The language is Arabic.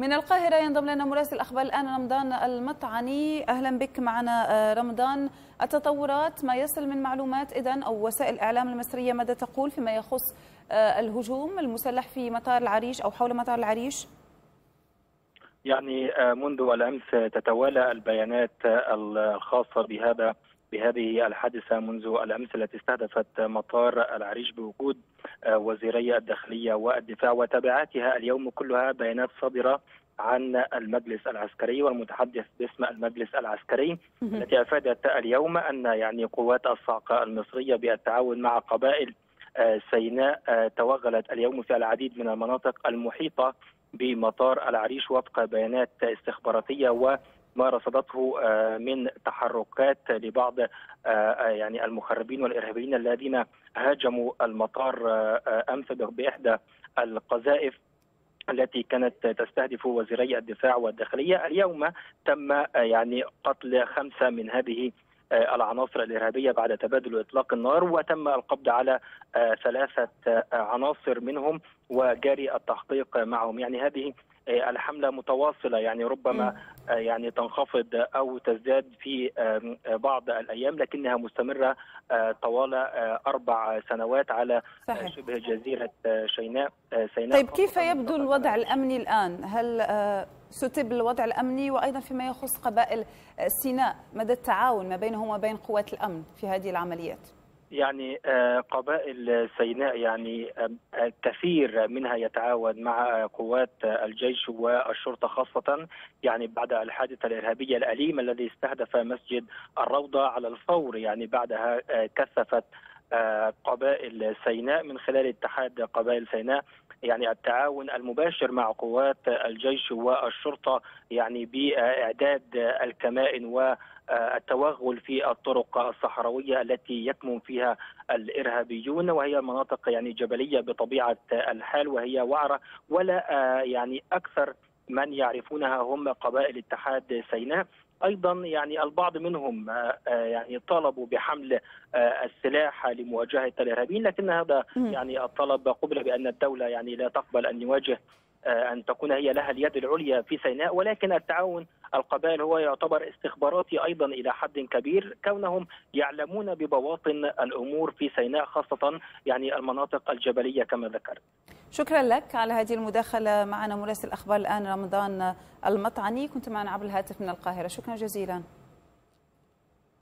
من القاهرة ينضم لنا مراسل الأخبار الآن رمضان المطعني. أهلا بك معنا رمضان. التطورات ما يصل من معلومات. إذن أو وسائل الإعلام المصرية ماذا تقول فيما يخص الهجوم المسلح في مطار العريش أو حول مطار العريش؟ يعني منذ الأمس تتوالى البيانات الخاصة بهذا بهذه الحادثة منذ الأمس التي استهدفت مطار العريش بوجود وزيري الداخلية والدفاع وتبعاتها اليوم كلها بيانات صادرة عن المجلس العسكري والمتحدث باسم المجلس العسكري التي أفادت اليوم أن يعني قوات الصاعقه المصرية بالتعاون مع قبائل سيناء توغلت اليوم في العديد من المناطق المحيطة بمطار العريش وفق بيانات استخباراتية وما رصدته من تحركات لبعض يعني المخربين والإرهابيين الذين هاجموا المطار أمس بإحدى القذائف التي كانت تستهدف وزيري الدفاع والداخلية. اليوم تم يعني قتل خمسة من هذه العناصر الإرهابية بعد تبادل إطلاق النار وتم القبض على ثلاثة عناصر منهم وجاري التحقيق معهم. يعني هذه الحملة متواصلة. يعني ربما يعني تنخفض أو تزداد في بعض الأيام لكنها مستمرة طوال أربع سنوات على صحيح. شبه جزيرة شيناء سيناء. طيب كيف يبدو الوضع الأمني الآن؟ هل ستب الوضع الأمني وأيضا فيما يخص قبائل سيناء مدى التعاون ما بينهم وبين قوات الأمن في هذه العمليات؟ يعني قبائل سيناء يعني كثير منها يتعاون مع قوات الجيش والشرطة خاصة يعني بعد الحادثة الإرهابية الأليمة الذي استهدف مسجد الروضة على الفور يعني بعدها كثفت قبائل سيناء من خلال اتحاد قبائل سيناء يعني التعاون المباشر مع قوات الجيش والشرطة يعني بإعداد الكمائن و التوغل في الطرق الصحراوية التي يكمن فيها الإرهابيون. وهي مناطق يعني جبلية بطبيعة الحال وهي وعرة ولا يعني أكثر من يعرفونها هم قبائل اتحاد سيناء. أيضا يعني البعض منهم يعني طالبوا بحمل السلاح لمواجهة الإرهابيين لكن هذا يعني الطلب قبل بأن الدولة يعني لا تقبل أن يواجه أن تكون هي لها اليد العليا في سيناء. ولكن التعاون القبائل هو يعتبر استخباراتي أيضا إلى حد كبير. كونهم يعلمون ببواطن الأمور في سيناء خاصة يعني المناطق الجبلية كما ذكرت. شكرا لك على هذه المداخلة. معنا مراسل أخبار الآن رمضان المطعني. كنت معنا عبر الهاتف من القاهرة. شكرا جزيلا.